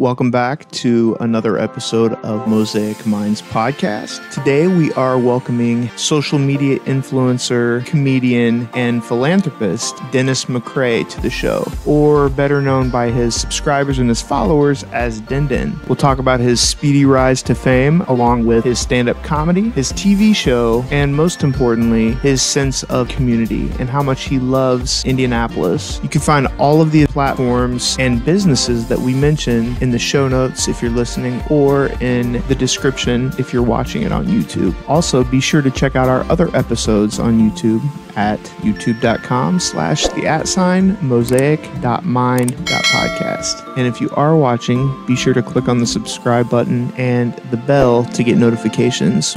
Welcome back to another episode of Mosaic Minds podcast. Today we are welcoming social media influencer, comedian, and philanthropist Dennis McCray to the show, or better known by his subscribers and his followers as Den Den. We'll talk about his speedy rise to fame, along with his stand up comedy, his TV show, and most importantly, his sense of community and how much he loves Indianapolis. You can find all of the platforms and businesses that we mention in the show notes if you're listening or in the description if you're watching it on YouTube. Also, be sure to check out our other episodes on YouTube at youtube.com slash the at sign mosaic.mind.podcast. And if you are watching, be sure to click on the subscribe button and the bell to get notifications.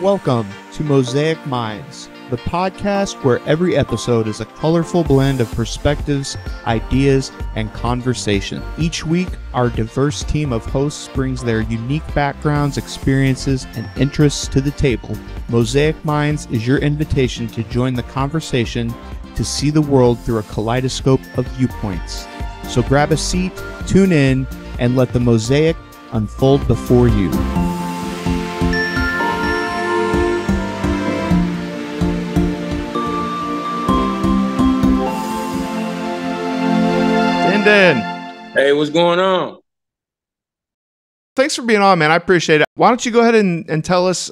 Welcome to Mosaic Minds the podcast where every episode is a colorful blend of perspectives, ideas, and conversation. Each week, our diverse team of hosts brings their unique backgrounds, experiences, and interests to the table. Mosaic Minds is your invitation to join the conversation to see the world through a kaleidoscope of viewpoints. So grab a seat, tune in, and let the mosaic unfold before you. Hey, what's going on? Thanks for being on, man. I appreciate it. Why don't you go ahead and, and tell us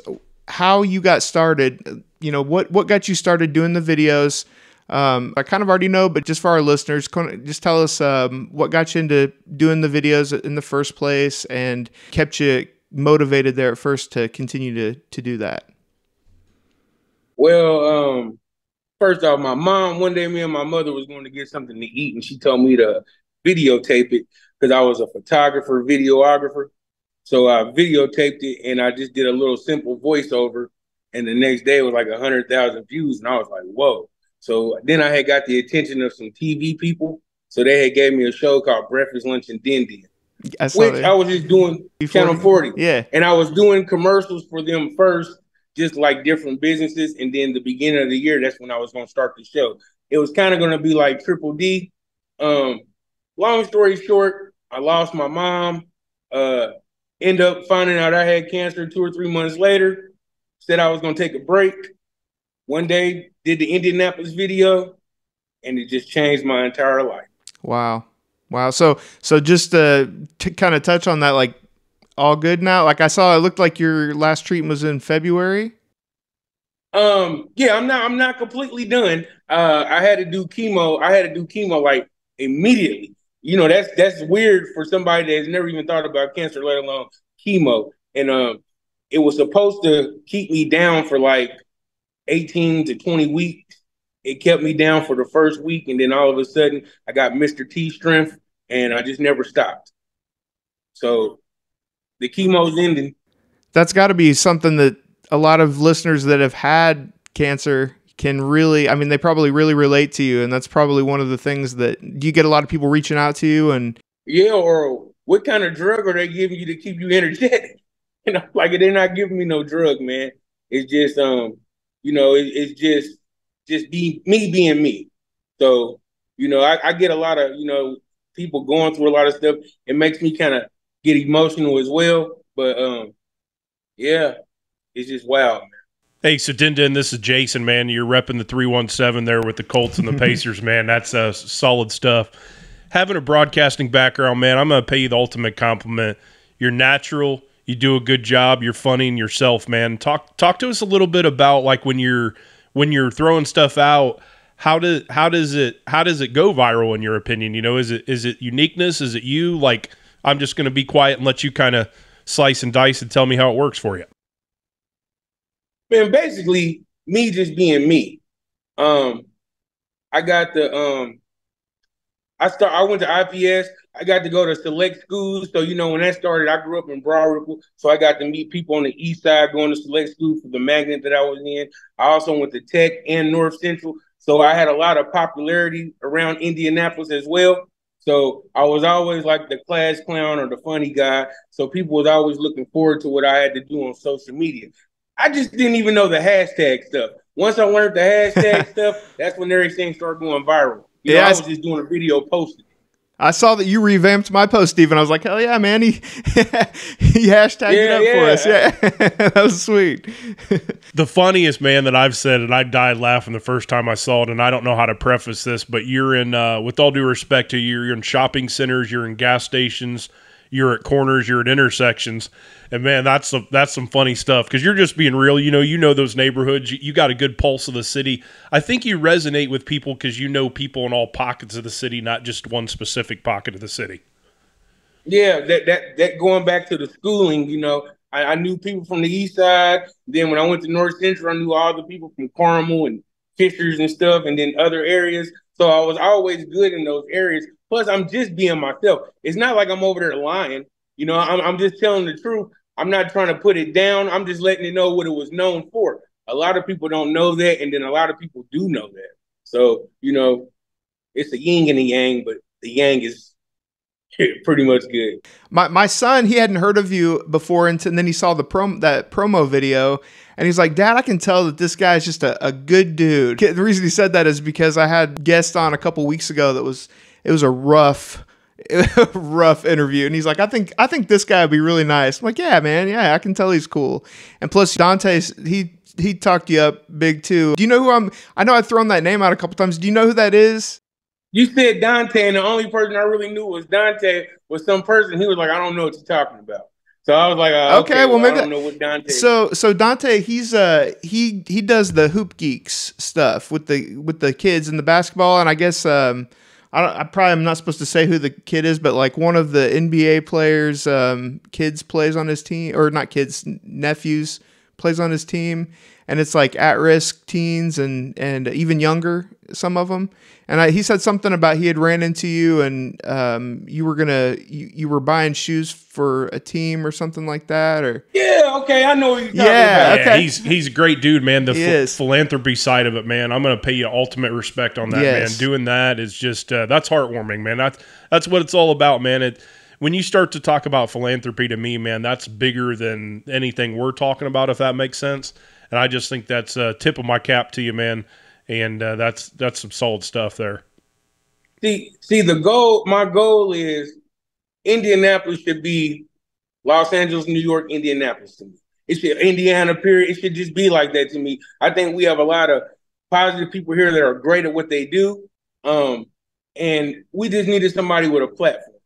how you got started? You know, what, what got you started doing the videos? Um, I kind of already know, but just for our listeners, just tell us um, what got you into doing the videos in the first place and kept you motivated there at first to continue to, to do that. Well, um, first off, my mom, one day me and my mother was going to get something to eat and she told me to videotape it because I was a photographer, videographer. So I videotaped it and I just did a little simple voiceover. And the next day it was like a hundred thousand views, and I was like, "Whoa!" So then I had got the attention of some TV people. So they had gave me a show called Breakfast, Lunch, and Din Din, I which I was just doing Before, Channel 40. Yeah, and I was doing commercials for them first, just like different businesses. And then the beginning of the year, that's when I was going to start the show. It was kind of going to be like Triple D. Um, long story short, I lost my mom. Uh, end up finding out I had cancer two or three months later. Said I was gonna take a break. One day, did the Indianapolis video, and it just changed my entire life. Wow, wow. So, so just uh, to kind of touch on that, like, all good now. Like I saw, it looked like your last treatment was in February. Um, yeah, I'm not. I'm not completely done. Uh, I had to do chemo. I had to do chemo like immediately you know that's that's weird for somebody that's never even thought about cancer, let alone chemo. And um, it was supposed to keep me down for like 18 to 20 weeks. It kept me down for the first week, and then all of a sudden, I got Mr. T strength, and I just never stopped. So the chemo's ending. That's got to be something that a lot of listeners that have had cancer can really i mean they probably really relate to you and that's probably one of the things that you get a lot of people reaching out to you and yeah or what kind of drug are they giving you to keep you energetic? You know like they're not giving me no drug man. It's just um you know it, it's just just be me being me. So you know I, I get a lot of you know people going through a lot of stuff. It makes me kind of get emotional as well but um yeah it's just man Hey, so Den, this is Jason, man. You're repping the 317 there with the Colts and the Pacers, man. That's uh, solid stuff. Having a broadcasting background, man, I'm going to pay you the ultimate compliment. You're natural. You do a good job. You're funny in yourself, man. Talk talk to us a little bit about like when you're when you're throwing stuff out. How does how does it how does it go viral in your opinion? You know, is it is it uniqueness? Is it you? Like I'm just going to be quiet and let you kind of slice and dice and tell me how it works for you man, basically me just being me. Um, I got the um, I start. I went to IPS. I got to go to select schools. So you know, when that started, I grew up in Broad so I got to meet people on the east side going to select school for the magnet that I was in. I also went to Tech and North Central, so I had a lot of popularity around Indianapolis as well. So I was always like the class clown or the funny guy. So people was always looking forward to what I had to do on social media. I just didn't even know the hashtag stuff. Once I learned the hashtag stuff, that's when everything started going viral. You yeah, know, I was just doing a video posting. I saw that you revamped my post, Stephen. I was like, hell yeah, man. He, he hashtagged yeah, it up yeah. for us. Yeah. that was sweet. the funniest, man, that I've said, and I died laughing the first time I saw it, and I don't know how to preface this, but you're in, uh, with all due respect to you, you're in shopping centers, you're in gas stations, you're at corners, you're at intersections, and man, that's some that's some funny stuff because you're just being real. You know, you know those neighborhoods. You, you got a good pulse of the city. I think you resonate with people because you know people in all pockets of the city, not just one specific pocket of the city. Yeah, that that that going back to the schooling, you know, I, I knew people from the east side. Then when I went to North Central, I knew all the people from Carmel and Fishers and stuff, and then other areas. So I was always good in those areas. Plus, I'm just being myself. It's not like I'm over there lying. You know, I'm, I'm just telling the truth. I'm not trying to put it down. I'm just letting it know what it was known for. A lot of people don't know that, and then a lot of people do know that. So, you know, it's a yin and a yang, but the yang is pretty much good. My my son, he hadn't heard of you before, and then he saw the prom that promo video, and he's like, "Dad, I can tell that this guy's just a, a good dude." The reason he said that is because I had guest on a couple weeks ago that was it was a rough rough interview. And he's like i think i think this guy would be really nice. I'm like yeah man. Yeah i can tell he's cool. And plus dante he he talked you up big too. Do you know who i'm i know i've thrown that name out a couple times. Do you know who that is? You said dante and the only person i really knew was dante was some person. He was like i don't know what you're talking about so I was like, uh, okay, okay, well, maybe I don't know what Dante. So so Dante, he's uh he he does the hoop geeks stuff with the with the kids and the basketball, and I guess um I, I probably am not supposed to say who the kid is, but like one of the NBA players, um, kids plays on his team, or not kids, nephews plays on his team, and it's like at risk teens and and even younger, some of them. And I, he said something about he had ran into you and um, you were gonna you, you were buying shoes for a team or something like that, or yeah, okay, I know. yeah, okay. Yeah, he's he's a great dude, man. The ph- philanthropy side of it, man. I'm gonna pay you ultimate respect on that, yes. man. Doing that is just uh, that's heartwarming, man. That's that's what it's all about, man. It when you start to talk about philanthropy to me, man, that's bigger than anything we're talking about, if that makes sense. And I just think that's a tip of my cap to you, man and uh, that's that's some solid stuff there. See, see, the goal. My goal is Indianapolis should be Los Angeles, New York, Indianapolis to me. It should Indiana. Period. It should just be like that to me. I think we have a lot of positive people here that are great at what they do, um, and we just needed somebody with a platform.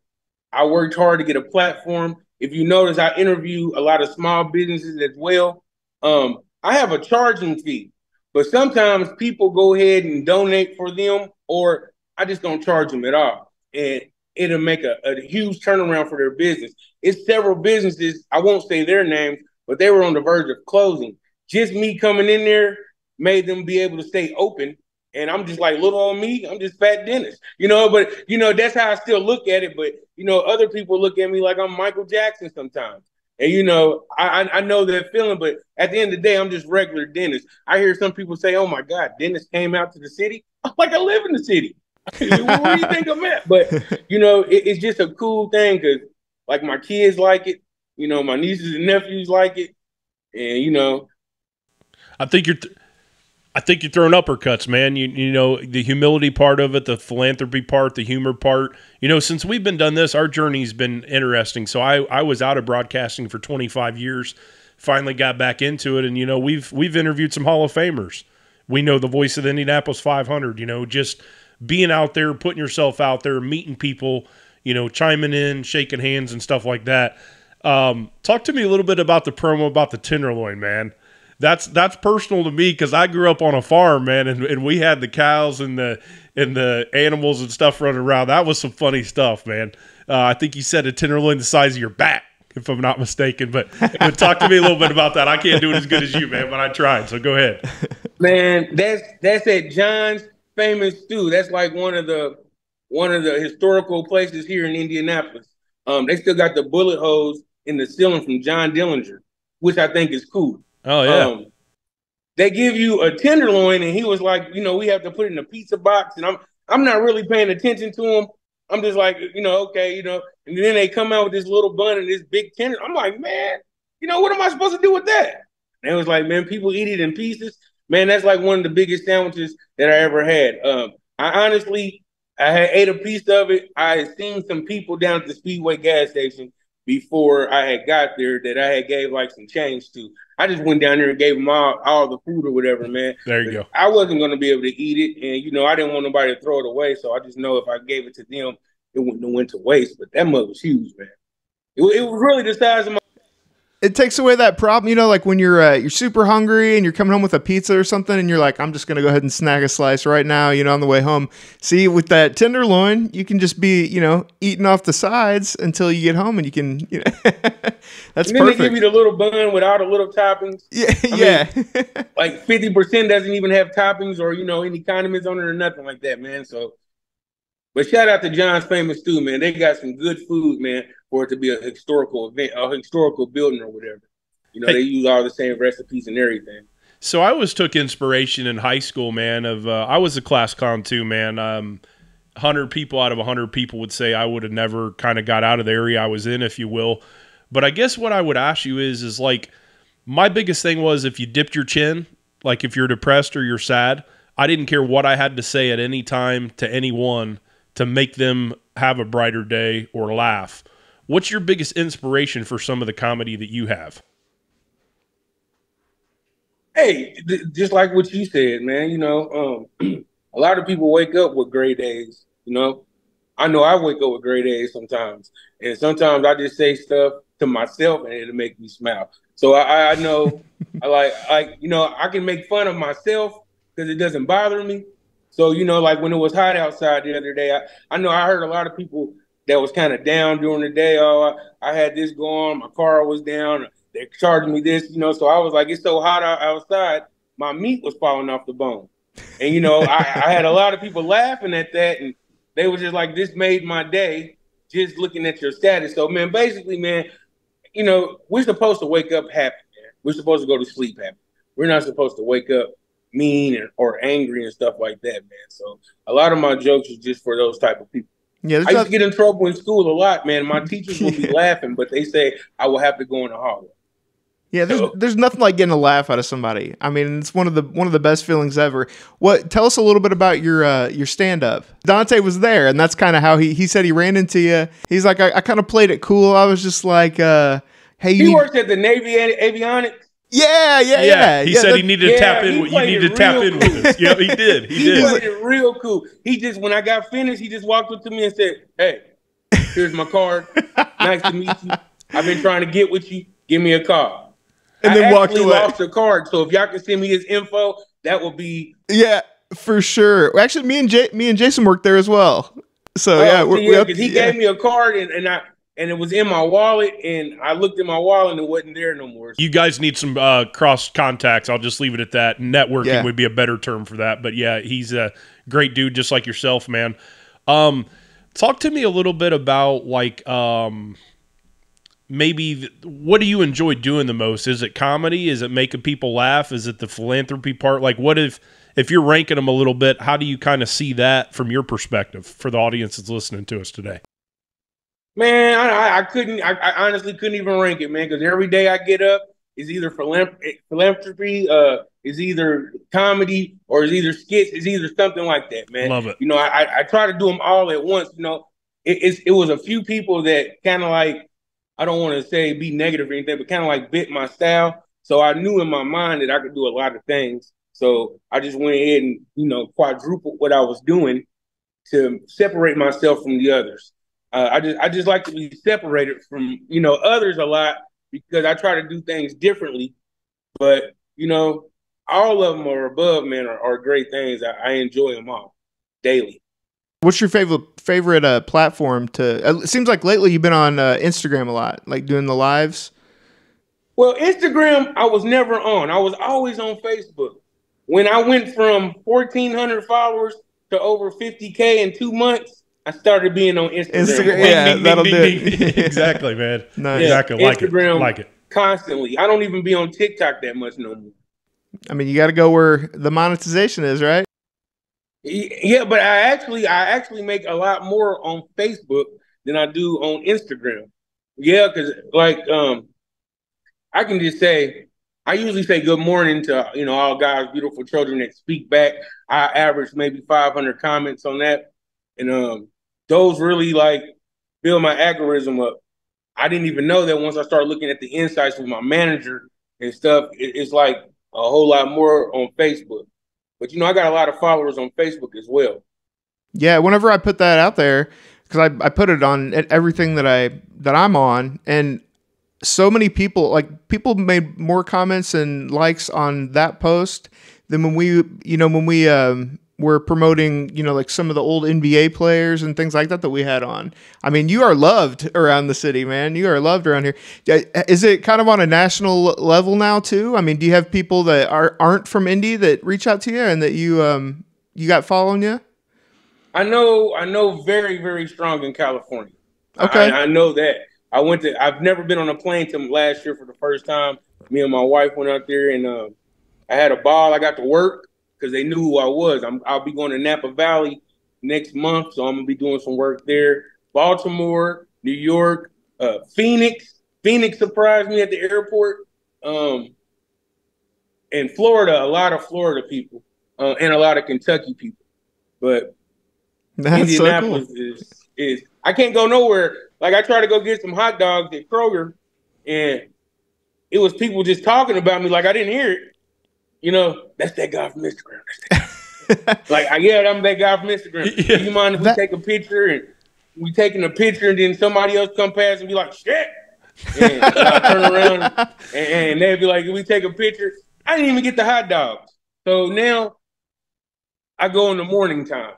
I worked hard to get a platform. If you notice, I interview a lot of small businesses as well. Um, I have a charging fee. But sometimes people go ahead and donate for them, or I just don't charge them at all. And it'll make a, a huge turnaround for their business. It's several businesses, I won't say their names, but they were on the verge of closing. Just me coming in there made them be able to stay open. And I'm just like little on me, I'm just fat Dennis, you know. But you know, that's how I still look at it. But you know, other people look at me like I'm Michael Jackson sometimes. And you know, I I know that feeling, but at the end of the day, I'm just regular Dennis. I hear some people say, "Oh my God, Dennis came out to the city." I'm like, I live in the city. Where do you think I'm at? But you know, it, it's just a cool thing because, like, my kids like it. You know, my nieces and nephews like it, and you know, I think you're. Th- I think you're throwing uppercuts, man. You you know the humility part of it, the philanthropy part, the humor part. You know, since we've been done this, our journey's been interesting. So I I was out of broadcasting for 25 years, finally got back into it, and you know we've we've interviewed some Hall of Famers. We know the voice of the Indianapolis 500. You know, just being out there, putting yourself out there, meeting people. You know, chiming in, shaking hands, and stuff like that. Um, talk to me a little bit about the promo about the tenderloin, man that's that's personal to me because I grew up on a farm, man, and, and we had the cows and the and the animals and stuff running around. That was some funny stuff, man. Uh, I think you said a tenderloin the size of your back, if I'm not mistaken. But, but talk to me a little bit about that. I can't do it as good as you, man, but I tried. So go ahead. Man, that's that's at John's famous stew. That's like one of the one of the historical places here in Indianapolis. Um, they still got the bullet holes in the ceiling from John Dillinger, which I think is cool. Oh yeah. Um, they give you a tenderloin, and he was like, you know, we have to put it in a pizza box, and I'm I'm not really paying attention to him. I'm just like, you know, okay, you know, and then they come out with this little bun and this big tender. I'm like, man, you know, what am I supposed to do with that? And it was like, man, people eat it in pieces. Man, that's like one of the biggest sandwiches that I ever had. Um, I honestly, I had ate a piece of it. I had seen some people down at the Speedway gas station before I had got there that I had gave like some change to. I just went down there and gave them all, all the food or whatever, man. There you go. I wasn't going to be able to eat it, and you know I didn't want nobody to throw it away, so I just know if I gave it to them, it wouldn't have went to waste. But that mug was huge, man. It, it was really the size of my it takes away that problem, you know, like when you're uh, you're super hungry and you're coming home with a pizza or something, and you're like, I'm just gonna go ahead and snag a slice right now, you know, on the way home. See, with that tenderloin, you can just be, you know, eating off the sides until you get home, and you can, you know, that's and then perfect. they give you the little bun with all the little toppings. yeah, I yeah. Like fifty percent doesn't even have toppings or you know any condiments on it or nothing like that, man. So, but shout out to John's Famous Stew, man. They got some good food, man, for it to be a historical event, a historical building or whatever. You know, Hey. they use all the same recipes and everything. So I always took inspiration in high school, man. Of uh, I was a class con too, man. Um, hundred people out of hundred people would say I would have never kind of got out of the area I was in, if you will. But I guess what I would ask you is, is like my biggest thing was if you dipped your chin, like if you're depressed or you're sad, I didn't care what I had to say at any time to anyone to make them have a brighter day or laugh. What's your biggest inspiration for some of the comedy that you have? Hey, th- just like what you said, man. You know, um, a lot of people wake up with gray days. You know, I know I wake up with gray days sometimes, and sometimes I just say stuff to myself, and it'll make me smile. So I, I know, I like, like you know, I can make fun of myself because it doesn't bother me. So you know, like when it was hot outside the other day, I, I know I heard a lot of people that was kind of down during the day. Oh, I, I had this going, my car was down, they charged me this, you know. So I was like, it's so hot outside, my meat was falling off the bone. And you know, I, I had a lot of people laughing at that, and they were just like, this made my day just looking at your status. So man, basically, man, you know, we're supposed to wake up happy, man. We're supposed to go to sleep happy. We're not supposed to wake up mean and, or angry and stuff like that, man. So a lot of my jokes are just for those type of people. Yeah, I used to get in trouble in school a lot, man. My teachers would be laughing, but they say I will have to go in the hallway. Yeah, there's So- there's nothing like getting a laugh out of somebody. I mean, it's one of the one of the best feelings ever. What? Tell us a little bit about your uh, your stand up. Dante was there, and that's kind of how he he said he ran into you. He's like, I, I kind of played it cool. I was just like, uh, hey, you He need- works at the Navy Avionics. Yeah, yeah, yeah. Yeah, he yeah, said that- he needed to yeah, tap in. with- You played need to tap real in with us. Yeah, he did. He He did. played it real cool. He just when I got finished, he just walked up to me and said, "Hey, here's my card. nice to meet you. I've been trying to get with you. Give me a call." And I then walked away. lost the card, so if y'all can send me his info, that would be Yeah, for sure. Actually, me and J- me and Jason worked there as well. So Oh, yeah, see, we're, yeah, we up- he yeah. gave me a card and, and I and it was in my wallet and I looked in my wallet and it wasn't there no more. You guys need some uh, cross contacts. I'll just leave it at that. Networking Yeah. would be a better term for that. But yeah, he's a great dude, just like yourself, man. Um, talk to me a little bit about like um, maybe th- what do you enjoy doing the most? Is it comedy? Is it making people laugh? Is it the philanthropy part? Like, what if if you're ranking them a little bit? How do you kind of see that from your perspective for the audience that's listening to us today? Man, I, I, couldn't. I, I honestly couldn't even rank it, man. Because every day I get up is either philanthrop- philanthropy, uh, is either comedy, or is either skits. Is either something like that, man. Love it. You know, I, I- I try to do them all at once. You know, it, it's, it was a few people that kind of like I don't want to say be negative or anything, but kind of like bit my style. So I knew in my mind that I could do a lot of things. So I just went ahead and you know quadrupled what I was doing to separate myself from the others. Uh, I just I just like to be separated from you know others a lot because I try to do things differently. But you know, all of them are above, man, are, are great things. I, I enjoy them all daily. What's your favorite favorite uh, platform to? Uh, it seems like lately you've been on uh, Instagram a lot, like doing the lives. Well, Instagram, I was never on. I was always on Facebook. When I went from 1,400 followers to over 50K in two months, I started being on Instagram. Instagram, yeah, that'll do it. exactly, man. Nice. Yeah. Exactly. Like it. Instagram. Like it. Constantly. I don't even be on TikTok that much no more. I mean, you got to go where the monetization is, right? Yeah, but I actually I actually make a lot more on Facebook than I do on Instagram. Yeah, because like um I can just say I usually say good morning to you know all guys, beautiful children that speak back. I average maybe 500 comments on that. and um, those really like build my algorithm up. I didn't even know that once I started looking at the insights with my manager and stuff, it, it's like a whole lot more on Facebook. But you know, I got a lot of followers on Facebook as well. Yeah, whenever I put that out there, because I, I put it on everything that I that I'm on, and so many people like people made more comments and likes on that post than when we you know when we um were promoting you know like some of the old NBA players and things like that that we had on. I mean, you are loved around the city, man. You are loved around here. Is it kind of on a national level now too? I mean, do you have people that are aren't from Indy that reach out to you and that you um you got following you? I know, I know, very very strong in California. Okay, I, I know that. I went to. I've never been on a plane till last year for the first time. Me and my wife went out there, and uh, I had a ball. I got to work because they knew who I was. I'm, I'll be going to Napa Valley next month, so I'm gonna be doing some work there. Baltimore, New York, uh, Phoenix. Phoenix surprised me at the airport. Um, and Florida, a lot of Florida people, uh, and a lot of Kentucky people. But That's Indianapolis so cool. is is I can't go nowhere like I tried to go get some hot dogs at Kroger, and it was people just talking about me like I didn't hear it. You know, that's that guy from Instagram. like, I, yeah, I'm that guy from Instagram. Yeah. Do you mind if that- we take a picture and we taking a picture and then somebody else come past and be like, shit. And, I turn around and, and they'd be like, we take a picture. I didn't even get the hot dogs. So now I go in the morning time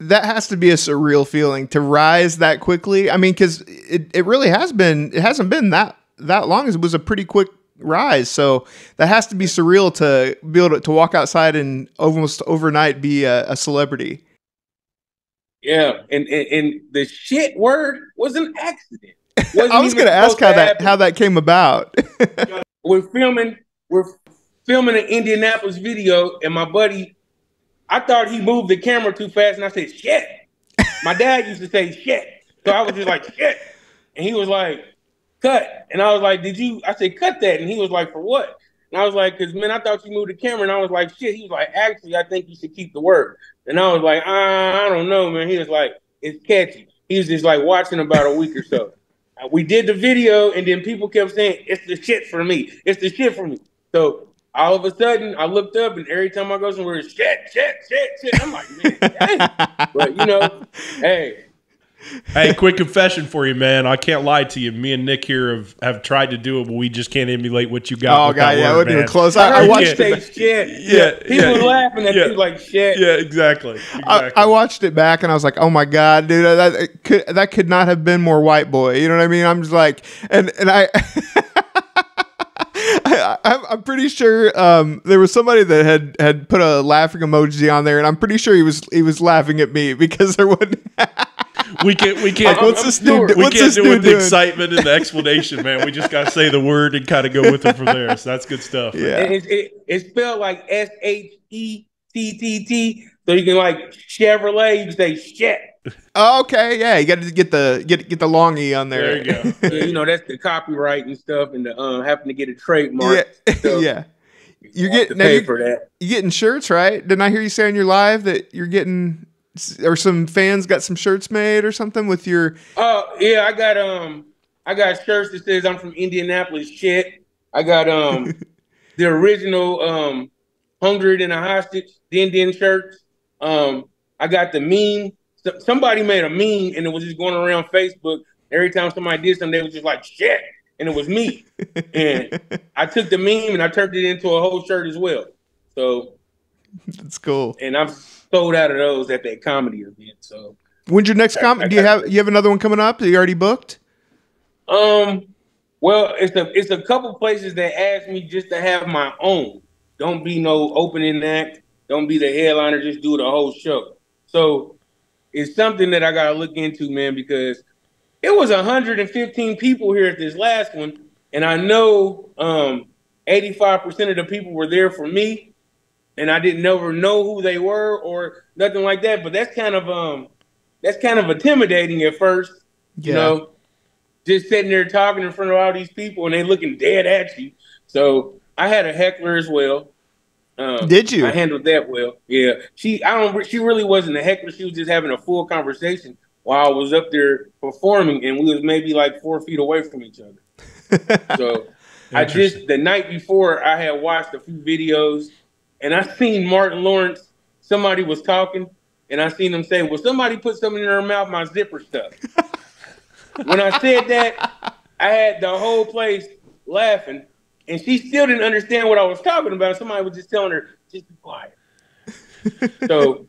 that has to be a surreal feeling to rise that quickly. I mean, because it, it really has been, it hasn't been that that long. It was a pretty quick rise. So that has to be surreal to be able to, to walk outside and almost overnight be a, a celebrity. Yeah, and, and, and the shit word was an accident. I was going to ask how that how that came about. we're filming we're filming an Indianapolis video, and my buddy I thought he moved the camera too fast, and I said, shit. My dad used to say shit. So I was just like, shit. And he was like, cut. And I was like, did you? I said, cut that. And he was like, for what? And I was like, because, man, I thought you moved the camera. And I was like, shit. He was like, actually, I think you should keep the word. And I was like, uh, I don't know, man. He was like, it's catchy. He was just like watching about a week or so. we did the video, and then people kept saying, it's the shit for me. It's the shit for me. So all of a sudden I looked up and every time I go somewhere, it's shit, shit, shit, shit. I'm like, man, but you know, hey. Hey, quick confession for you, man. I can't lie to you. Me and Nick here have, have tried to do it, but we just can't emulate what you got. Oh, God, yeah, word, I wasn't even close. I, I, I watched it. Shit. Yeah, people yeah, laughing at yeah, you like shit. Yeah, exactly. exactly. I, I, watched it back and I was like, oh my God, dude, that could that could not have been more white boy. You know what I mean? I'm just like, and and I. I, am pretty sure um, there was somebody that had had put a laughing emoji on there, and I'm pretty sure he was he was laughing at me because there would. We can't. We can't. what's this dude? We what's can't this do with the excitement and the explanation, man. We just gotta say the word and kind of go with it from there. So that's good stuff. Yeah, it, it, it's spelled like S H E T T T. So you can like Chevrolet, you can say shit. Oh, okay, yeah, you got to get the get get the long e on there. There you go. yeah, you know that's the copyright and stuff, and the um, having to get a trademark. Yeah, yeah. You're getting pay for that. You getting shirts, right? Didn't I hear you say on your live that you're getting, or some fans got some shirts made or something with your? Oh yeah, I got um, I got shirts that says I'm from Indianapolis. Shit, I got um, the original um, hundred and a hostage Din Din shirts. Um, I got the meme somebody made a meme and it was just going around Facebook. Every time somebody did something, they was just like shit, and it was me. and I took the meme and I turned it into a whole shirt as well. So that's cool. And I've sold out of those at that comedy event. So when's your next comedy? Do you have you have another one coming up? Are you already booked? Um, well, it's a it's a couple places that asked me just to have my own. Don't be no opening act. Don't be the headliner. Just do the whole show. So it's something that I got to look into, man, because it was 115 people here at this last one, and I know um, 85% of the people were there for me, and I didn't never know who they were or nothing like that. But that's kind of um, that's kind of intimidating at first, yeah. you know, just sitting there talking in front of all these people and they looking dead at you. So I had a heckler as well. Um, Did you? I handled that well. Yeah, she. I don't. She really wasn't a heckler. She was just having a full conversation while I was up there performing, and we was maybe like four feet away from each other. So I just the night before I had watched a few videos, and I seen Martin Lawrence. Somebody was talking, and I seen them say, "Well, somebody put something in her mouth. My zipper stuck." when I said that, I had the whole place laughing, and she still didn't understand what I was talking about. Somebody was just telling her, "Just be quiet." so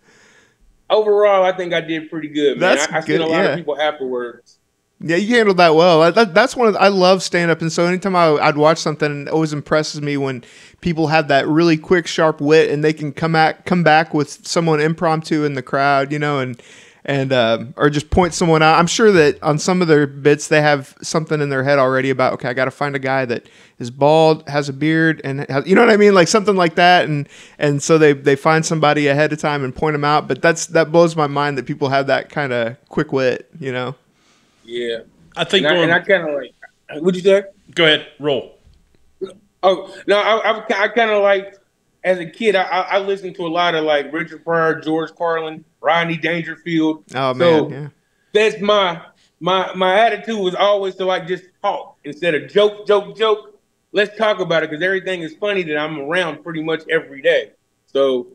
overall, I think I did pretty good. Man. That's I, I seen a lot yeah. of people afterwards. Yeah, you handled that well. That, that's one of the, I love stand up, and so anytime I, I'd watch something, it always impresses me when people have that really quick, sharp wit, and they can come at come back with someone impromptu in the crowd, you know, and and um, or just point someone out. I'm sure that on some of their bits, they have something in their head already about okay, I got to find a guy that is bald, has a beard, and has, you know what I mean, like something like that, and and so they they find somebody ahead of time and point them out. But that's that blows my mind that people have that kind of quick wit, you know. Yeah, I think and I, going, and I kind of like. What'd you say? go ahead, roll. Oh no, I, I, I kind of like as a kid. I, I I listened to a lot of like Richard Pryor, George Carlin, Rodney Dangerfield. Oh man, So- yeah. That's my my my attitude was always to like just talk instead of joke, joke, joke. Let's talk about it because everything is funny that I'm around pretty much every day. So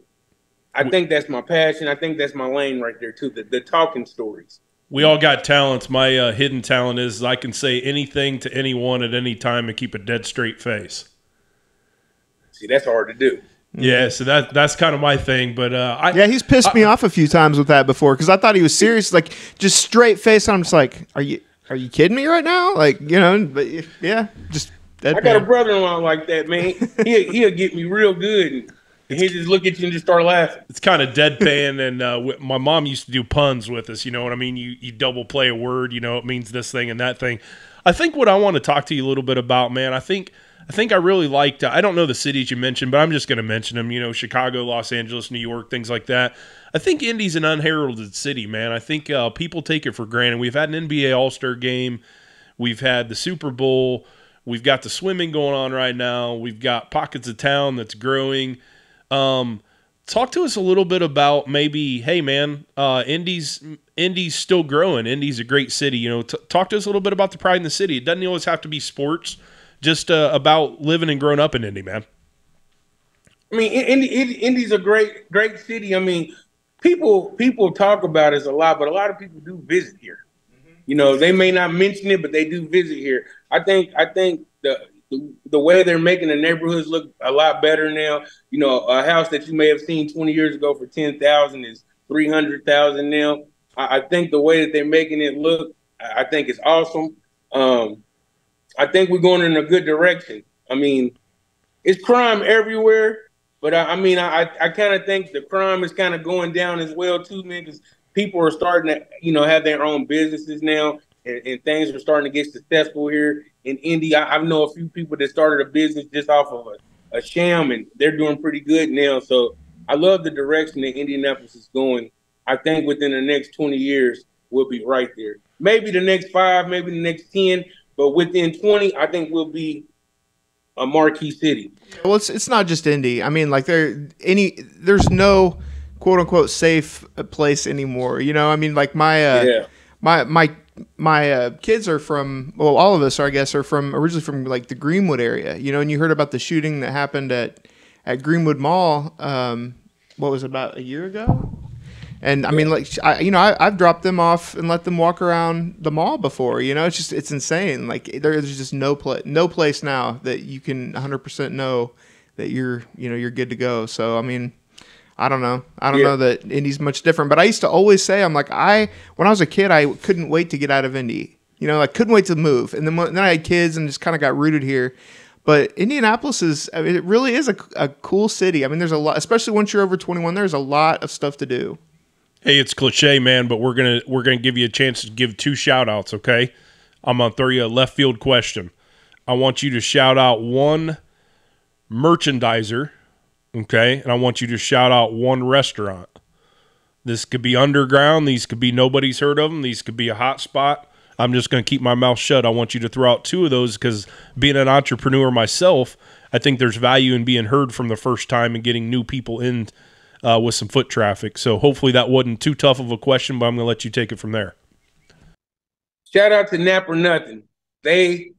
I think that's my passion. I think that's my lane right there too. The, the talking stories. We all got talents. My uh, hidden talent is I can say anything to anyone at any time and keep a dead straight face. See, that's hard to do. Yeah, so that that's kind of my thing. But uh, I Yeah, he's pissed me off a few times with that before because I thought he was serious, like just straight face. I'm just like, are you are you kidding me right now? Like you know, but yeah, just I got a brother-in-law like that, man. He'll, he'll get me real good, he'll just look at you and just start laughing. it's kind of deadpan. and uh, my mom used to do puns with us. You know what I mean? You you double play a word. You know it means this thing and that thing. I think what I want to talk to you a little bit about, man. I think I think I really liked. I don't know the cities you mentioned, but I'm just going to mention them. You know, Chicago, Los Angeles, New York, things like that. I think Indy's an unheralded city, man. I think uh, people take it for granted. We've had an NBA All Star game. We've had the Super Bowl. We've got the swimming going on right now. We've got pockets of town that's growing. Um, talk to us a little bit about maybe, hey man, uh, Indy's Indy's still growing. Indy's a great city. You know, t- talk to us a little bit about the pride in the city. It doesn't always have to be sports. Just uh, about living and growing up in Indy, man. I mean, Indy, Indy, Indy's a great, great city. I mean, people people talk about us a lot, but a lot of people do visit here. You know, they may not mention it, but they do visit here. I think I think the the, way they're making the neighborhoods look a lot better now. You know, a house that you may have seen 20 years ago for 10,000 is 300,000 now. I, I think the way that they're making it look, I I think it's awesome. Um, I think we're going in a good direction. I mean, it's crime everywhere, but I, I mean, I I kind of think the crime is kind of going down as well too, man, because people are starting to you know have their own businesses now, and, and things are starting to get successful here in Indy. I, I know a few people that started a business just off of a, a sham, and they're doing pretty good now. So I love the direction that Indianapolis is going. I think within the next twenty years, we'll be right there. Maybe the next five, maybe the next ten, but within twenty, I think we'll be a marquee city. Well, it's it's not just Indy. I mean, like there any there's no quote unquote safe place anymore. You know, I mean, like my uh, yeah. my my my uh, kids are from well, all of us, are, I guess, are from originally from like the Greenwood area. You know, and you heard about the shooting that happened at at Greenwood Mall. Um, what was it, about a year ago? And I mean, like I, you know, I, I've dropped them off and let them walk around the mall before. You know, it's just it's insane. Like there's just no place, no place now that you can 100 percent know that you're you know you're good to go. So I mean, I don't know. I don't Yeah. know that Indy's much different. But I used to always say, I'm like, I when I was a kid, I couldn't wait to get out of Indy. You know, I couldn't wait to move. And then then I had kids and just kind of got rooted here. But Indianapolis is, I mean, it really is a, a cool city. I mean, there's a lot, especially once you're over 21. There's a lot of stuff to do. Hey, it's cliche, man, but we're gonna we're gonna give you a chance to give two shout outs, okay? I'm gonna throw you a left field question. I want you to shout out one merchandiser, okay, and I want you to shout out one restaurant. This could be underground. These could be nobody's heard of them. These could be a hot spot. I'm just going to keep my mouth shut. I want you to throw out two of those because being an entrepreneur myself, I think there's value in being heard from the first time and getting new people in uh, with some foot traffic. So hopefully that wasn't too tough of a question, but I'm going to let you take it from there. Shout out to Nap or Nothing. They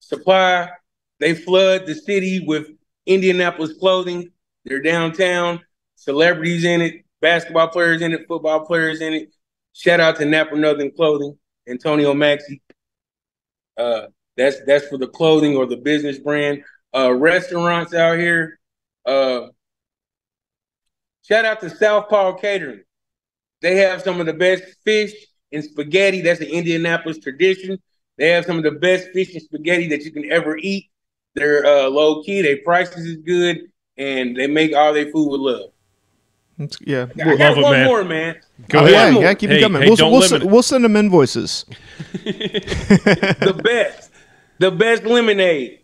supply, they flood the city with Indianapolis clothing. They're downtown, celebrities in it, basketball players in it, football players in it. Shout out to Nap or Nothing Clothing, Antonio Maxi. Uh, that's that's for the clothing or the business brand. Uh, restaurants out here. Uh, shout out to South Southpaw Catering. They have some of the best fish and spaghetti. That's an Indianapolis tradition. They have some of the best fish and spaghetti that you can ever eat. They're uh, low key. Their prices is good, and they make all their food with love. It's, yeah, I got Love it, one man. more, man. Go oh, ahead. yeah, yeah, keep Hey, it coming. hey, we'll, don't we'll, limit send, it. we'll send them invoices. the best, the best lemonade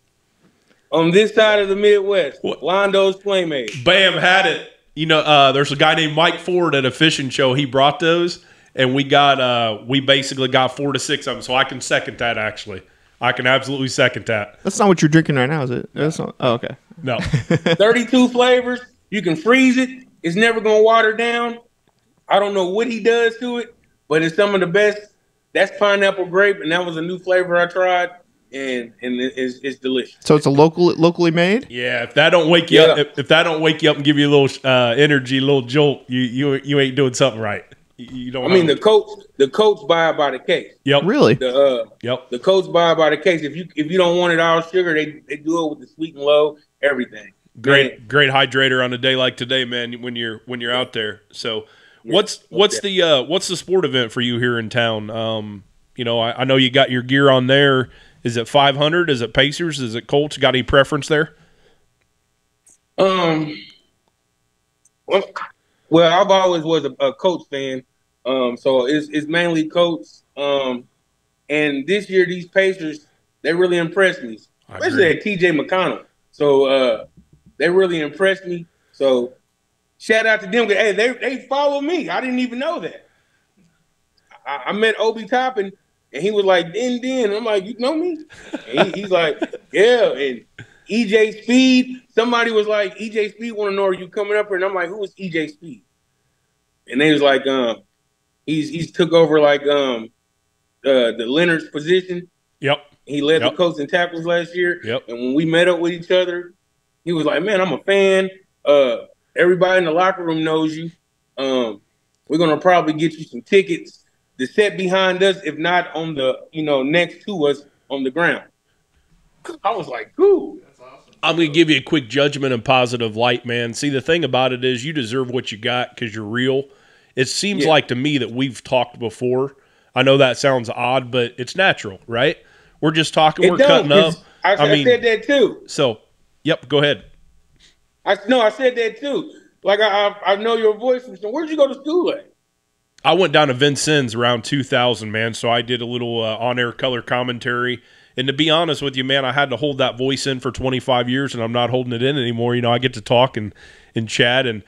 on this side of the Midwest. What? Londo's Playmade. Bam, had it. You know, uh, there's a guy named Mike Ford at a fishing show. He brought those, and we got uh, we basically got four to six of them. So I can second that. Actually, I can absolutely second that. That's not what you're drinking right now, is it? That's not. Oh, okay. No, 32 flavors. You can freeze it. It's never gonna water down. I don't know what he does to it, but it's some of the best. That's pineapple grape, and that was a new flavor I tried, and and it's, it's delicious. So it's a local, locally made. yeah. If that don't wake you up, if, if that don't wake you up and give you a little uh, energy, a little jolt, you you you ain't doing something right. You, you don't. I mean, the have- Colts, the Colts buy it by the case. yep, Really? The uh, yep. the Colts buy it by the case. If you if you don't want it all sugar, they they do it with the sweet and low, everything. Great, great hydrator on a day like today, man. When you're when you're out there. So, what's what's the uh, what's the sport event for you here in town? Um, you know, I, I know you got your gear on there. Is it 500? Is it Pacers? Is it Colts? Got any preference there? Um. Well, well, I've always was a, a Colts fan. Um, so it's it's mainly Colts. Um, and this year these Pacers they really impressed me, especially at T.J. McConnell. So uh, they really impressed me. So shout out to them. Hey, they they follow me. I didn't even know that. I, I met Obi Toppin, and he was like, "Din din." I'm like, "You know me?" And he, he's like, "Yeah." And EJ Speed. Somebody was like, "EJ Speed want to know are you coming up here?" And I'm like, "Who is EJ Speed?" And they was like, "Um, he's he's took over like um uh the Leonard's position. Yep. He led Yep. the Colts in tackles last year. Yep. And when we met up with each other, he was like, "Man, I'm a fan. Uh, everybody in the locker room knows you. Um, we're gonna probably get you some tickets to sit behind us, if not on the you know next to us on the ground." I was like, "Cool." I'm going to give you a quick judgment and positive light, man. See, the thing about it is you deserve what you got because you're real. It seems Yeah. like to me that we've talked before. I know that sounds odd, but it's natural, right? We're just talking, we're cutting up. I, I I mean- said that too. So, yep, go ahead. I no, I said that too. Like I, I, I know your voice from. So where'd you go to school at? I went down to Vincennes around 2000, man. So I did a little uh, on-air color commentary. And to be honest with you, man, I had to hold that voice in for 25 years, and I'm not holding it in anymore. You know, I get to talk and and chat, and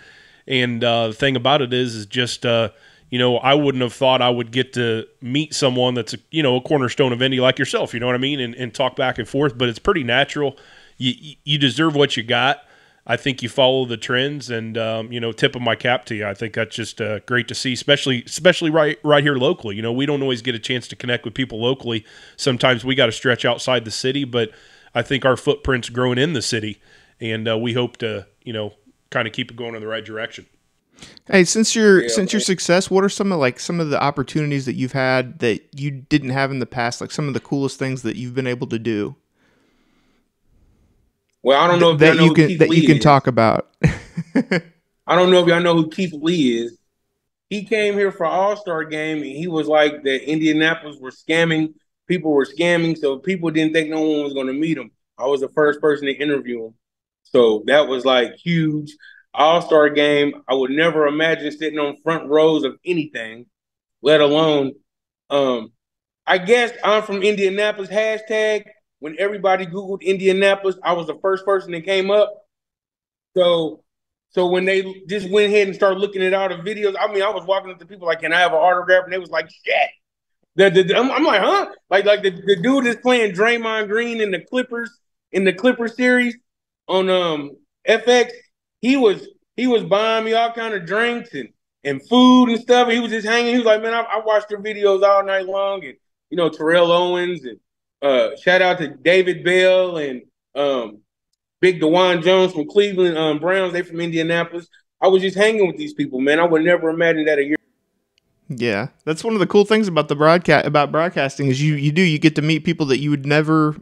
and uh, the thing about it is, is just uh, you know, I wouldn't have thought I would get to meet someone that's a, you know a cornerstone of Indy like yourself. You know what I mean, and, and talk back and forth. But it's pretty natural. You you- deserve what you got. I think you follow the trends, and um, you know, tip of my cap to you. I think that's just uh, great to see, especially especially right right here locally. You know, we don't always get a chance to connect with people locally. Sometimes we got to stretch outside the city, but I think our footprint's growing in the city, and uh, we hope to you know kind of keep it going in the right direction. Hey, since your Yeah, since your success, what are some of like some of the opportunities that you've had that you didn't have in the past? Like some of the coolest things that you've been able to do Well, I don't know if that y'all know can Keith that you can is. talk about. I don't know if y'all know who Keith Lee is. He came here for All Star game and he was like that Indianapolis were scamming. People were scamming, so people didn't think no one was going to meet him. I was the first person to interview him, so that was like huge. All Star game. I would never imagine sitting on front rows of anything, let alone. Um, I guess I'm from Indianapolis. Hashtag when everybody Googled Indianapolis, I was the first person that came up. So so when they just went ahead and started looking at all the videos, I mean, I was walking up to people like, "Can I have an autograph?" And they was like, "Shit." The, the, I'm, I'm like, "Huh?" Like like the, the dude is playing Draymond Green in the Clippers in the Clippers series. On um FX, he was he was buying me all kind of drinks and and food and stuff. And he was just hanging. He was like, man, I, I watched your videos all night long, and you know Terrell Owens and uh, shout out to David Bell and um, Big Dawand Jones from Cleveland um, Browns. They from Indianapolis. I was just hanging with these people, man. I would never imagine that a year. Yeah, that's one of the cool things about the broadcast about broadcasting is you you do you get to meet people that you would never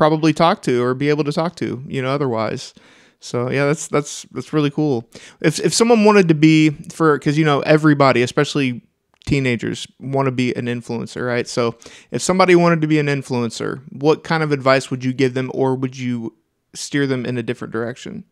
probably talk to or be able to talk to, you know, otherwise. So yeah, that's that's that's really cool. If if someone wanted to be for because you know everybody, especially teenagers, want to be an influencer, right? So if somebody wanted to be an influencer, what kind of advice would you give them, or would you steer them in a different direction?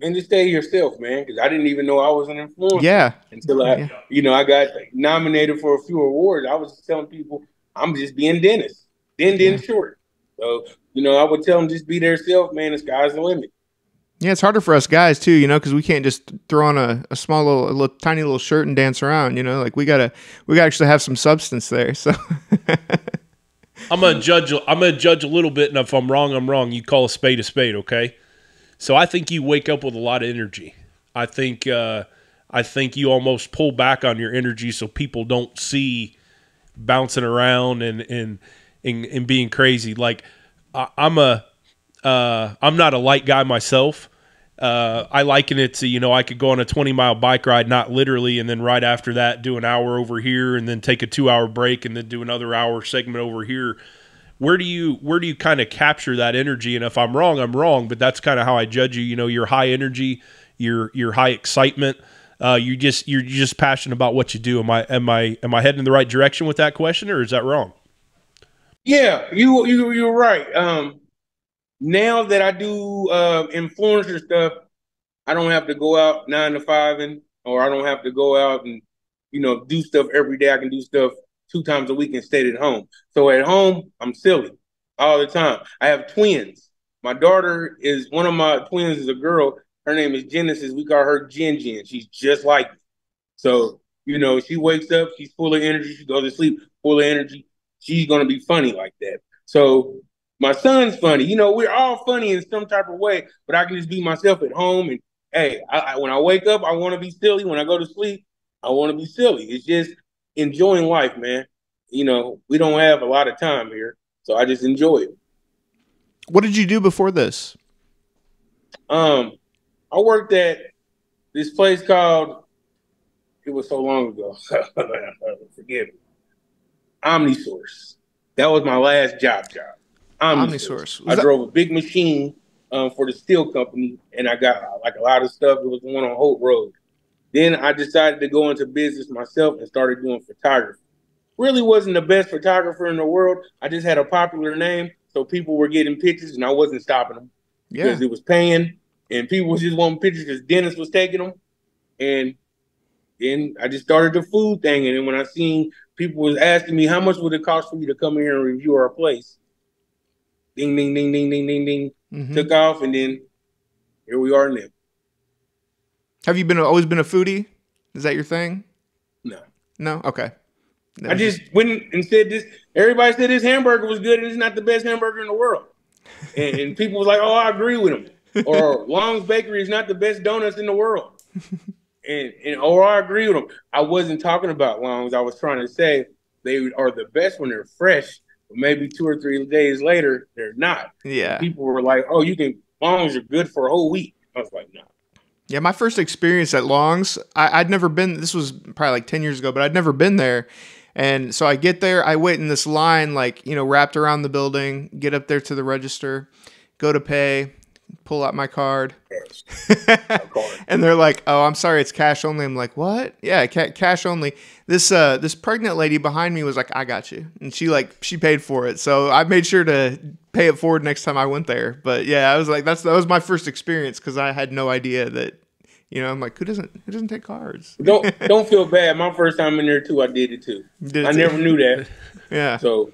And just stay yourself, man, because I didn't even know I was an influencer. Yeah. Until I, Yeah. you know, I got nominated for a few awards. I was telling people I'm just being Dennis, Den Den Short. So you know, I would tell them just be their self, man. The sky's the limit. Yeah, it's harder for us guys too, you know, because we can't just throw on a, a small little, a little, tiny little shirt and dance around. You know, like we gotta, we gotta actually have some substance there. So, I'm gonna judge. I'm gonna judge a little bit, and if I'm wrong, I'm wrong. You call a spade a spade, okay? So I think you wake up with a lot of energy. I think. Uh, I think you almost pull back on your energy so people don't see bouncing around and and and, and being crazy. Like I, I'm a. Uh, I'm not a light guy myself. Uh, I liken it to you know I could go on a 20 mile bike ride, not literally, and then right after that do an hour over here, and then take a two hour break, and then do another hour segment over here. Where do you where do you kind of capture that energy? And if I'm wrong, I'm wrong, but that's kind of how I judge you. You know, your high energy, your your high excitement. Uh, you just you're just passionate about what you do. Am I am I am I heading in the right direction with that question, or is that wrong? Yeah, you you you're right. Um, now that I do uh, influencer stuff, I don't have to go out nine to five and or I don't have to go out and you know do stuff every day. I can do stuff two times a week and stay at home. So at home, I'm silly all the time. I have twins. My daughter is one of my twins is a girl. Her name is Genesis. We call her Jen Jen. She's just like me. So you know, she wakes up, she's full of energy. She goes to sleep full of energy. She's gonna be funny like that. So my son's funny. You know, we're all funny in some type of way, but I can just be myself at home. And hey, I, I, when I wake up, I want to be silly. When I go to sleep, I want to be silly. It's just enjoying life, man. You know, we don't have a lot of time here, so I just enjoy it. what did you do before this? Um, I worked at this place called. It was so long ago. Forgive me. Omnisource. That was my last job. Job. Omnisource. Was I that- drove a big machine um, for the steel company, and I got like a lot of stuff. It was the one on Holt Road. Then I decided to go into business myself and started doing photography. Really wasn't the best photographer in the world. I just had a popular name, so people were getting pictures, and I wasn't stopping them Yeah. because it was paying, and people was just wanting pictures because Dennis was taking them, and then I just started the food thing, and then when I seen people was asking me how much would it cost for you to come here and review our place, ding ding ding ding ding ding ding, Mhm. took off, and then here we are now. Have you been always been a foodie? Is that your thing? No, No. Okay. That I just went and said this. Everybody said this hamburger was good, and it's not the best hamburger in the world. And, and people was like, "Oh, I agree with him." Or Long's Bakery is not the best donuts in the world. And and or I agree with him. I wasn't talking about Longs. I was trying to say they are the best when they're fresh. But maybe two or three days later, they're not. yeah. People were like, "Oh, you can Longs are good for a whole week." I was like, "No." Yeah, my first experience at Long's, I, I'd never been. This was probably like ten years ago, but I'd never been there. And so I get there, I wait in this line, like you know, wrapped around the building. Get up there to the register, go to pay, pull out my card, and they're like, "Oh, I'm sorry, it's cash only." I'm like, "What? Yeah, ca- cash only." This uh, this pregnant lady behind me was like, "I got you," and she like she paid for it. So I made sure to pay it forward next time I went there. But yeah, I was like, that's that was my first experience because I had no idea that. You know, I'm like, who doesn't who doesn't take cards? Don't don't feel bad. My first time in there too, I did it too. Did it I too. never knew that. Yeah. So,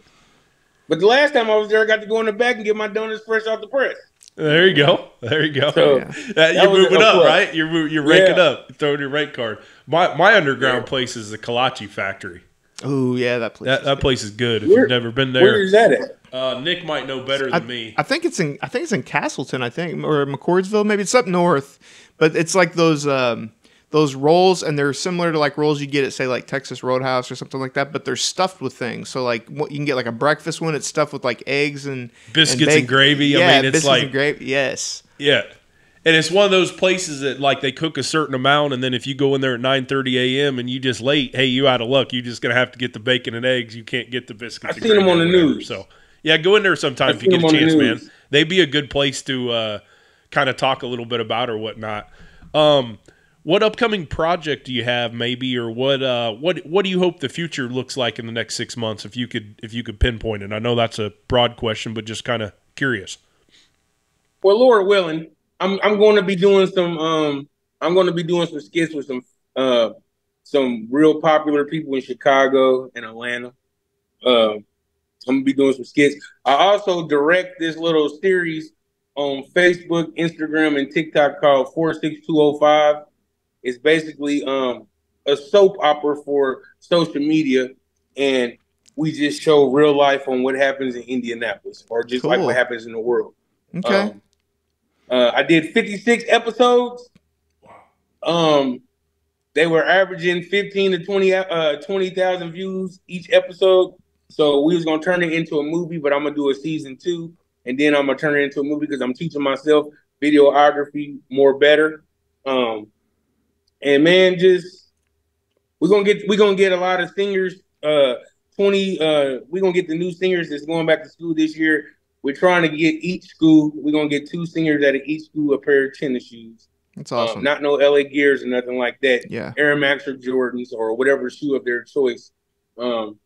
but the last time I was there, I got to go in the back and get my donuts fresh off the press. There you go. There you go. So Yeah. That you're was moving up, plus. right? You're mo- you're ranking Yeah. up, throwing your rank card. My my underground Yeah. place is the Kolache Factory. Oh yeah, that place. That is that good. place is good. If Where- you've never been there, there, is that at? Uh, Nick might know better than I, me. I think it's in I think it's in Castleton, I think, or McCordsville, maybe it's up north. But it's like those um, those rolls, and they're similar to like rolls you get at say like Texas Roadhouse or something like that. But they're stuffed with things. So like what you can get like a breakfast one. It's stuffed with like eggs and Biscuits and baked- gravy. I mean, it's biscuits like- and gravy. Yes. Yeah. And it's one of those places that like they cook a certain amount, and then if you go in there at nine thirty a.m. and you just late, hey, you out of luck. You're just gonna have to get the bacon and eggs. You can't get the biscuits. I and seen 'em gravy on the whatever. news. So yeah, go in there sometime I if you get a 'em on the chance, man. They'd be a good place to uh, kind of talk a little bit about or whatnot. Um, what upcoming project do you have, maybe, or what? Uh, what What do you hope the future looks like in the next six months? If you could, if you could pinpoint it. I know that's a broad question, but just kind of curious. Well, Lord willing, I'm I'm going to be doing some um I'm going to be doing some skits with some uh some real popular people in Chicago and Atlanta. Um I'm gonna be doing some skits. I also direct this little series on Facebook, Instagram, and TikTok called 46205. It's basically um a soap opera for social media and we just show real life on what happens in Indianapolis or just like what happens in the world. Okay. Um, uh, I did 56 episodes. Um, they were averaging 15 to 20 uh 20,000 views each episode. So we was gonna turn it into a movie, but I'm gonna do a season two, and then I'm gonna turn it into a movie because I'm teaching myself videography more better. Um, and man, just we're gonna get we're gonna get a lot of singers. Uh, 20 uh we're gonna get the new singers that's going back to school this year we're trying to get each school. We're gonna get two singers out of each school a pair of tennis shoes. That's Um, awesome. not no LA Gears or nothing like that. yeah. Air Max or Jordans or whatever shoe of their choice. Um,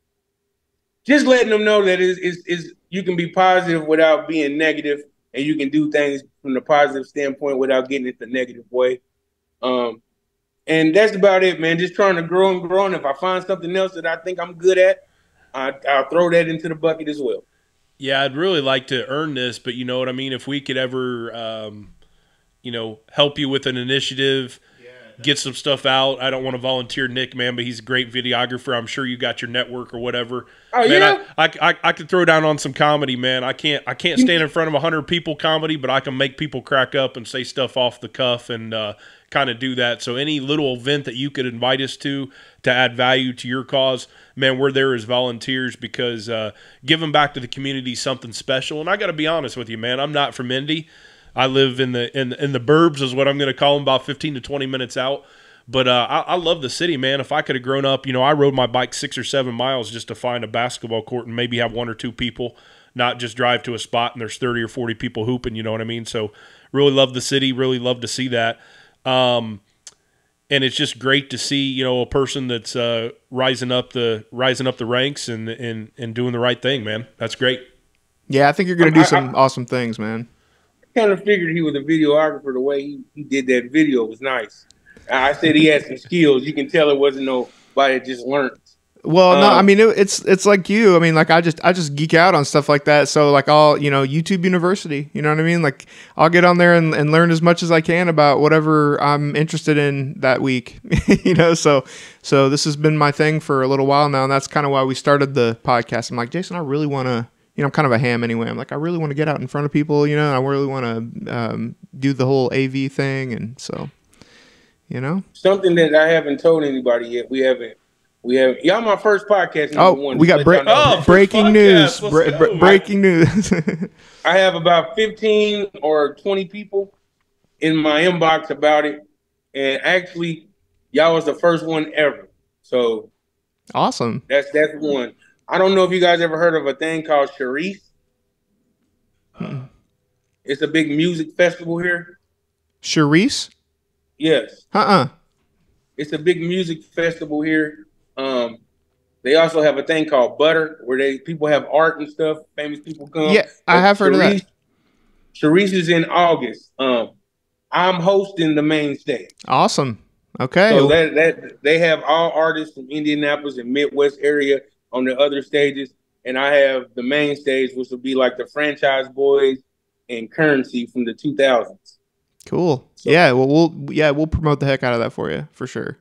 just letting them know that is is is you can be positive without being negative, and you can do things from the positive standpoint without getting it the negative way. Um, and that's about it, man. Just trying to grow and grow. And if I find something else that I think I'm good at, I, I'll throw that into the bucket as well. Yeah, I'd really like to earn this, but you know what I mean. If we could ever, um, you know, help you with an initiative, get some stuff out. I don't want to volunteer Nick, man, but he's a great videographer. I'm sure you got your network or whatever. Oh man, yeah. I, I, I, I could throw down on some comedy, man. I can't I can't stand in front of hundred people comedy, but I can make people crack up and say stuff off the cuff and uh, kind of do that. So any little event that you could invite us to to add value to your cause, man, we're there as volunteers because uh, giving back to the community something special. And I got to be honest with you, man, I'm not from Indy. I live in the in in the burbs is what I'm going to call them, about 15 to 20 minutes out. But uh, I, I love the city, man. If I could have grown up, you know, I rode my bike six or seven miles just to find a basketball court and maybe have one or two people, not just drive to a spot and there's 30 or 40 people hooping. You know what I mean? So really love the city. Really love to see that. Um, and it's just great to see you know a person that's uh, rising up the rising up the ranks and and and doing the right thing, man. That's great. Yeah, I think you're gonna do I- some awesome things, man. kind of figured he was a videographer. The way he, he did that video was nice. I said he had some skills. You can tell it wasn't nobody that just learned. Well, no, Um, I mean it, it's it's like you. I mean, like I just I just geek out on stuff like that. So like I'll you know YouTube University. You know what I mean? Like I'll get on there and, and learn as much as I can about whatever I'm interested in that week. you know, so so this has been my thing for a little while now, and that's kind of why we started the podcast. I'm like Jason, I really want to. You know, I'm kind of a ham anyway. I'm like, I really want to get out in front of people. You know, I really want to um, do the whole AV thing, and so, you know. Something that I haven't told anybody yet. We haven't. We have y'all my first podcast. number Oh, one, we got to let break, y'all know. Oh, breaking news. Bre- go. bre- breaking news. I have about 15 or 20 people in my inbox about it. And actually, y'all was the first one ever. So awesome. that's that's one. I don't know if you guys ever heard of a thing called Chreece. Mm-mm. It's a big music festival here. Chreece? Yes. Uh-uh. It's a big music festival here. Um, they also have a thing called Butter, where they people have art and stuff. Famous people come. Yeah, I have heard of that. Chreece is in August. Um, I'm hosting the main stage. Awesome. Okay. So that that they have all artists from Indianapolis and Midwest area on the other stages, and I have the main stage, which will be like the Franchize Boyz and Curren$y from the 2000s. cool. So- yeah, well we'll yeah, we'll promote the heck out of that for you, for sure.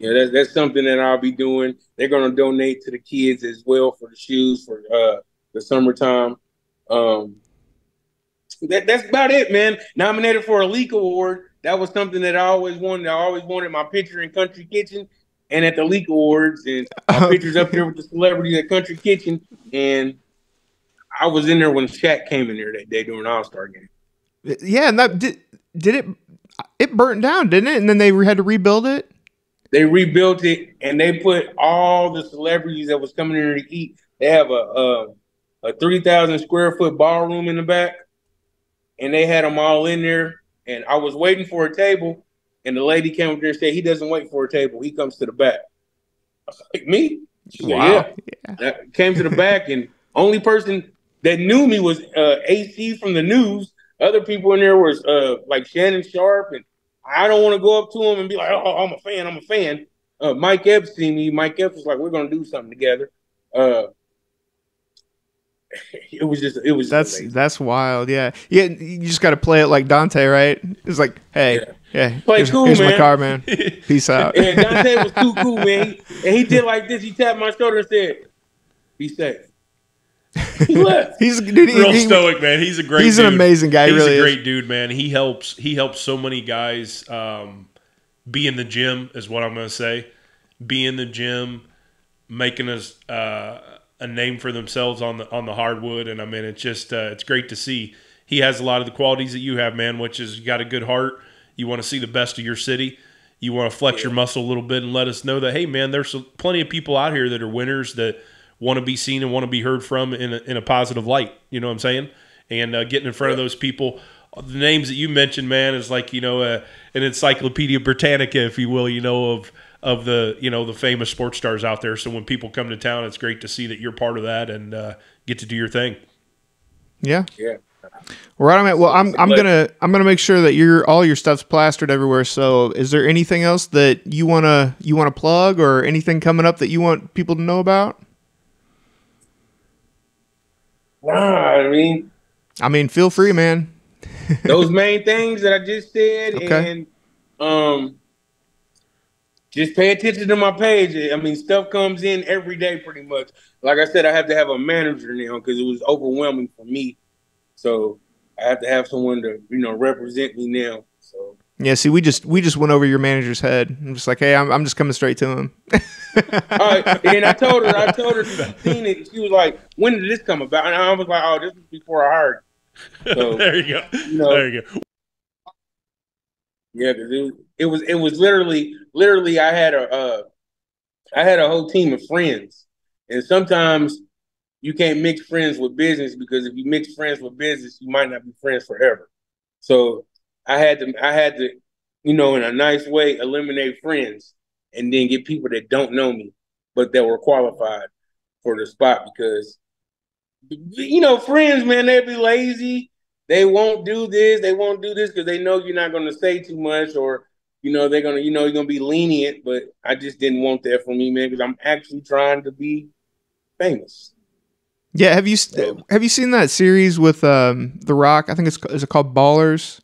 Yeah, that's that's something that I'll be doing. They're gonna donate to the kids as well for the shoes for uh the summertime. Um, that, that's about it, man. Nominated for a Leak Award. That was something that I always wanted. I always wanted my picture in Country Kitchen and at the Leak Awards, and my pictures up there with the celebrities at Country Kitchen. And I was in there when Shaq came in there that day during All Star game. Yeah, and that did did it. It burnt down, didn't it? And then they had to rebuild it. They rebuilt it, and they put all the celebrities that was coming in to eat. They have a a, a three thousand square foot ballroom in the back, and they had them all in there. And I was waiting for a table, and the lady came up there and said, "He doesn't wait for a table; he comes to the back." I was like, "Me?" She said, Wow. yeah. I came to the back, and only person that knew me was uh, AC from the news. Other people in there was uh, like Shannon Sharpe, and I don't want to go up to him and be like, "Oh, I'm a fan. I'm a fan." Uh, Mike Epps seen me. Mike Epps was like, "We're gonna do something together." Uh, it was just, it was. just That's amazing. that's wild. Yeah, yeah. You just got to play it like Dante, right? It's like, hey, Yeah. yeah, Play here's, cool, here's my car, man. Peace out. and Dante was too cool, man. He- and he did like this. He tapped my shoulder and said, "Be safe." He left. He's dude, Real he- stoic, man. He's a great. He's an amazing guy, He's really a is. great dude, man. He helps. He helps so many guys um, be in the gym. Is what I'm going to say. Be in the gym, making us uh, a name for themselves on the on the hardwood. And I mean, it's just uh, it's great to see. He has a lot of the qualities that you have, man. Which is you got a good heart. You want to see the best of your city. You want to flex your muscle a little bit and let us know that hey, man, there's plenty of people out here that are winners that want to be seen and want to be heard from in a, in a positive light. You know what I'm saying? And uh, getting in front of those people. The names that you mentioned, man, is like you know uh, an Encyclopedia Britannica, if you will. You know of of the you know the famous sports stars out there. So when people come to town, it's great to see that you're part of that and uh, get to do your thing. yeah. Yeah. Right on, man. Well, I'm I'm gonna I'm gonna make sure that your all your stuff's plastered everywhere. So, is there anything else that you wanna you wanna plug or anything coming up that you want people to know about? Nah, I mean, I mean, feel free, man. those main things that I just said, Okay. and um, just pay attention to my page. I mean, stuff comes in every day, pretty much. Like I said, I have to have a manager now because it was overwhelming for me. So I have to have someone to, you know, represent me now. So Yeah. See, we just we just went over your manager's head. I'm just like, hey, I'm I'm just coming straight to him. All right, and I told her, I told her she seen it. She was like, "When did this come about?" And I was like, "Oh, this was before I hired." So there you go. know- there you go. yeah, 'cause it was, it was it was literally literally I had a uh, I had a whole team of friends, and sometimes you can't mix friends with business because if you mix friends with business, you might not be friends forever. So I had to I had to, you know, in a nice way, eliminate friends and then get people that don't know me, but that were qualified for the spot because you know, friends, man, they be lazy. They won't do this, they won't do this because they know you're not gonna say too much or you know, they're gonna, you know, you're gonna be lenient, but I just didn't want that for me, man, because I'm actually trying to be famous. Yeah. Have you have you seen that series with um The Rock? I think it's is it called Ballers?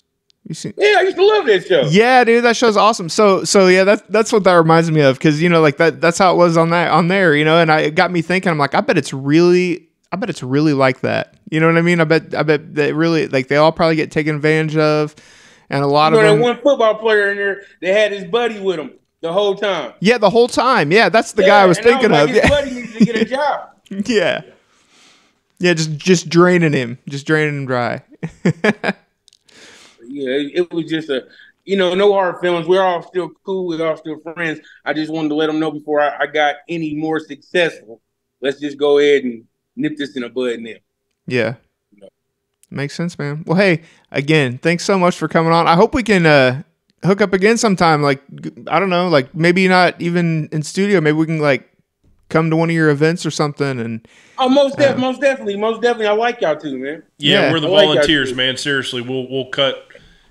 You seen? Yeah, I used to love that show. Yeah, dude, that show's awesome. So, so yeah, that's that's what that reminds me of because you know, like that that's how it was on that on there, you know, and I it got me thinking. I'm like, I bet it's really, I bet it's really like that. You know what I mean? I bet, I bet they really like they all probably get taken advantage of, and a lot You know, of that them. one football player in there that had his buddy with him the whole time. yeah, the whole time. Yeah, that's the guy I was thinking like, of. His Yeah. buddy needed to get a job. yeah, yeah, just just draining him, just draining him dry. Yeah, it, it was just a, you know, no hard feelings. We're all still cool. We're all still friends. I just wanted to let them know before I, I got any more successful. Let's just go ahead and nip this in the bud now. Yeah. No. Makes sense, man. Well, hey, again, thanks so much for coming on. I hope we can uh hook up again sometime. Like I don't know, like maybe not even in studio. Maybe we can like come to one of your events or something and Oh, most def- Yeah. most definitely, most definitely. I like y'all too, man. Yeah, Yeah. we're the I volunteers, too. man. Seriously, we'll we'll cut,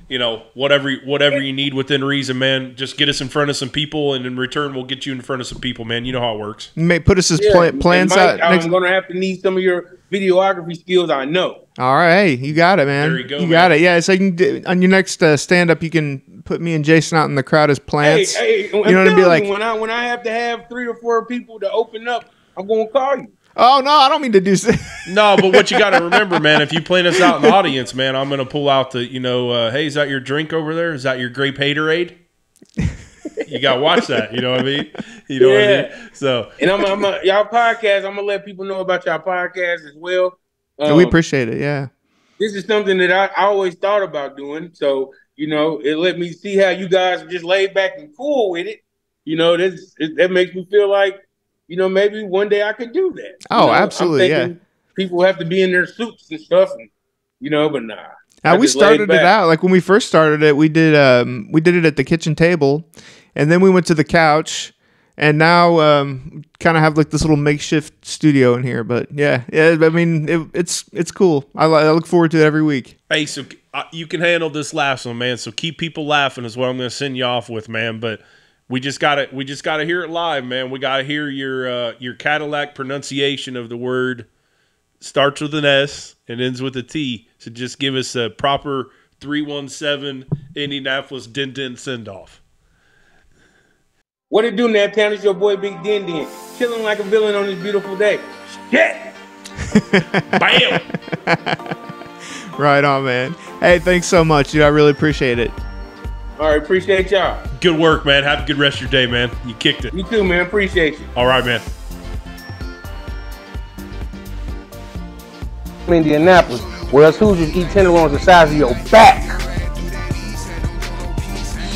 you know, whatever whatever you need within reason, man. Just get us in front of some people, and in return, we'll get you in front of some people, man. You know how it works. may put us as Yeah, pla- plans Mike, out next. I'm gonna have to need some of your videography skills. I know. All right, hey, you got it, man. There you go, got man. it. Yeah, so you can do, on your next uh, stand up, you can put me and Jason out in the crowd as plants. Hey, hey, you know what I mean? Be like, when I when I have to have three or four people to open up, I'm gonna call you. Oh no, I don't mean to do. s- No, but what you got to remember, man, if you plan us out in the audience, man, I'm going to pull out the, you know, uh, hey, is that your drink over there? Is that your grape haterade? You got to watch that. You know what I mean? You know what I mean? So, And I'm, I'm a, y'all podcast. I'm gonna let people know about y'all podcast as well. we Um, appreciate it. Yeah. this is something that I, I always thought about doing. So, you know, it let me see how you guys are just laid back and cool with it. You know, this it, that makes me feel like, you know, maybe one day I could do that. You Oh, know, absolutely, yeah. People have to be in their suits and stuff, and you know, but nah. Now we started it out like when we first started it. We did um we did it at the kitchen table, and then we went to the couch, and now um kind of have like this little makeshift studio in here. But yeah, yeah. I mean, it, it's it's cool. I, I look forward to it every week. hey, so uh, you can handle this last one, man. So keep people laughing is what I'm going to send you off with, man. But we just got to we just got to hear it live, man. We got to hear your uh, your Cadillac pronunciation of the word starts with an S and ends with a T. So just give us a proper 317 Indianapolis Den Den send off. What it do, Naptown? It's your boy Big Den Den, chilling like a villain on this beautiful day. Shit. Bam! Right on, man. Hey, thanks so much, dude. I really appreciate it. All right, appreciate y'all. Good work, man. Have a good rest of your day, man. You kicked it. You too, man. Appreciate you. All right, man. Indianapolis, where us Hoosiers eat tenderloins the size of your back.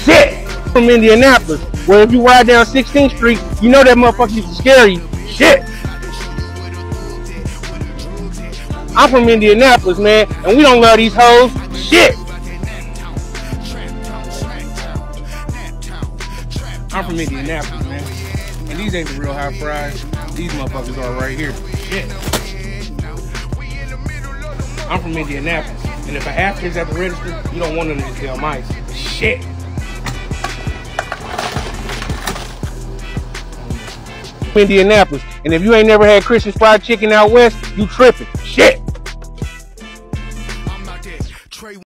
Shit! From Indianapolis, where if you ride down 16th Street, you know that motherfucker used to scare you. Shit! I'm from Indianapolis, man, and we don't love these hoes. Shit! I'm from Indianapolis, man. And these ain't the real hot fries. These motherfuckers are right here. Shit. I'm from Indianapolis. And if an African's at the register, you don't want them to tell mice. Shit. Indianapolis. And if you ain't never had Christian fried chicken out west, you tripping. Shit.